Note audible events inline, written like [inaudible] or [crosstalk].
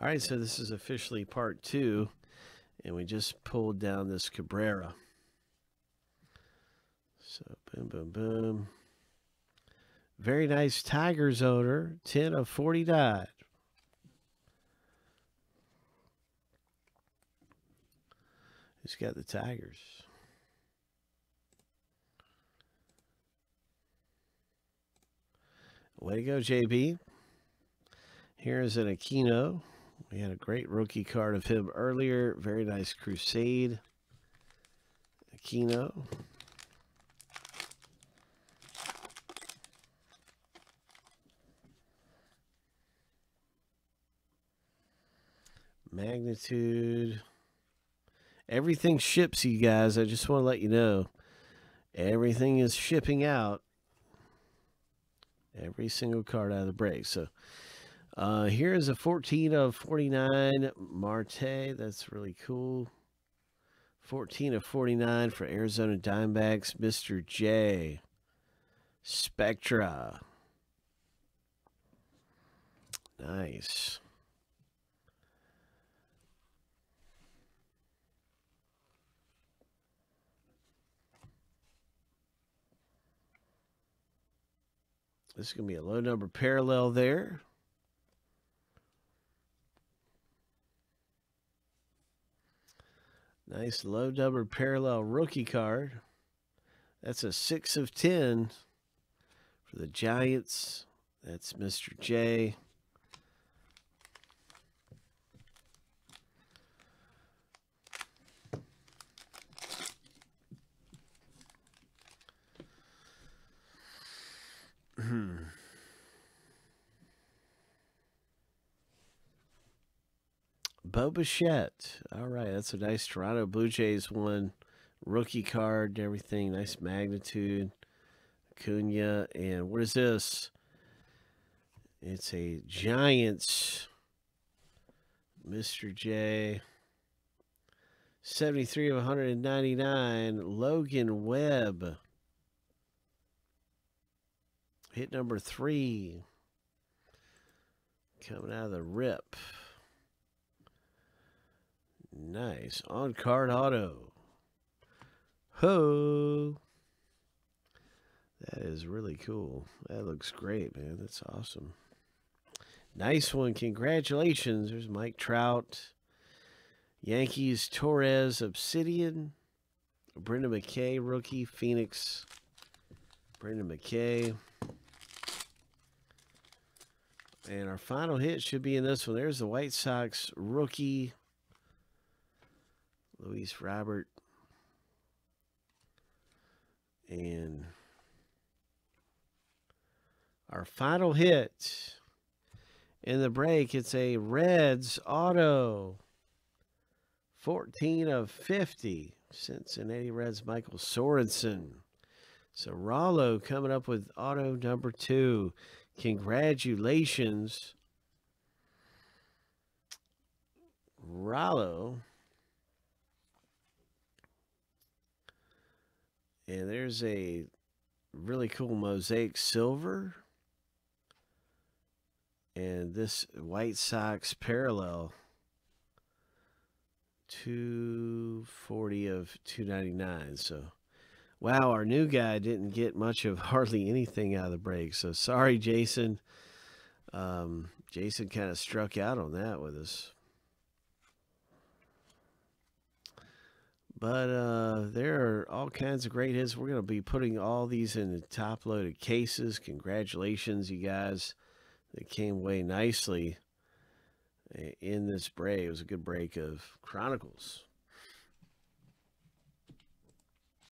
All right, so this is officially part two, and we just pulled down this Cabrera. So boom, boom, boom. Very nice Tigers owner, 10 of 40 died. Who's got the Tigers? Way to go, JB. Here's an Aquino. We had a great rookie card of him earlier. Very nice Crusade. Aquino. Magnitude. Everything ships, you guys. I just want to let you know. Everything is shipping out. Every single card out of the break. So uh, here is a 14 of 49 Marte. That's really cool. 14 of 49 for Arizona Diamondbacks. Mr. J. Spectra. Nice. This is going to be a low number parallel there. Nice low double parallel rookie card. That's a 6 of 10 for the Giants. That's Mr. J. Hmm. Bo Bichette. All right, that's a nice Toronto Blue Jays one. Rookie card everything. Nice magnitude. Cunha. And what is this? It's a Giants. Mr. J. 73 of 199. Logan Webb. Hit number three. Coming out of the rip. Nice. On card auto. Ho. That is really cool. That looks great, man. That's awesome. Nice one. Congratulations. There's Mike Trout. Yankees Torres Obsidian. Brendan McKay, rookie. Phoenix. Brendan McKay. And our final hit should be in this one. There's the White Sox rookie. Luis Robert. And our final hit in the break, it's a Reds auto. 14 of 50. Cincinnati Reds Michael Sorensen. So Rollo coming up with auto number two. Congratulations. Rollo. And there's a really cool mosaic silver. And this White Sox parallel. 240 of 299. So, wow, our new guy didn't get much of [laughs] hardly anything out of the break. So, sorry, Jason. Um, Jason kind of struck out on that with us. But uh, there all kinds of great hits. We're going to be putting all these in the top loaded cases. Congratulations, you guys. They came away nicely eh, in this break. It was a good break of Chronicles.